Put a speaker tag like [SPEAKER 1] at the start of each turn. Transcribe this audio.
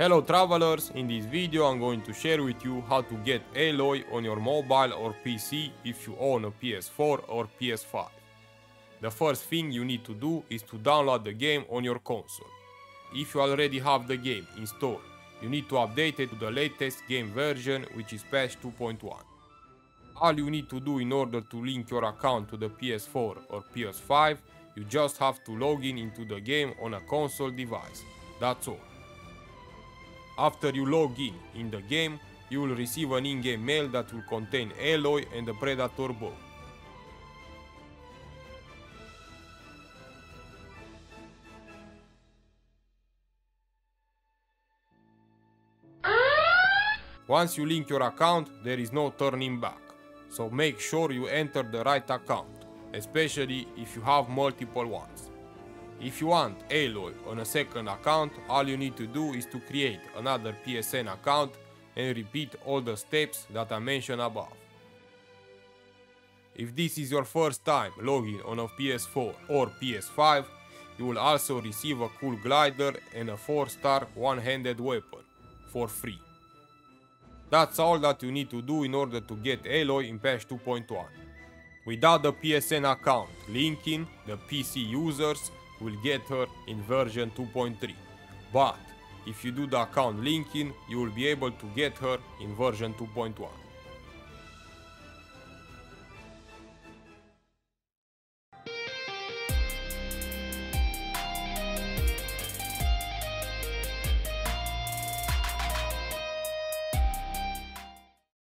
[SPEAKER 1] Hello travelers, in this video I'm going to share with you how to get Aloy on your mobile or PC if you own a PS4 or PS5. The first thing you need to do is to download the game on your console. If you already have the game installed, you need to update it to the latest game version which is patch 2.1. All you need to do in order to link your account to the PS4 or PS5, you just have to log in into the game on a console device. That's all. After you log in in the game, you will receive an in-game mail that will contain Aloy and the Predator bow. Once you link your account, there is no turning back, so make sure you enter the right account, especially if you have multiple ones. If you want Aloy on a second account, all you need to do is to create another PSN account and repeat all the steps that I mentioned above. If this is your first time logging on a PS4 or PS5, you will also receive a cool glider and a 4 star one-handed weapon for free. That's all that you need to do in order to get Aloy in patch 2.1. Without the PSN account linking, the PC users will get her in version 2.3. But if you do the account linking, you will be able to get her in version 2.1.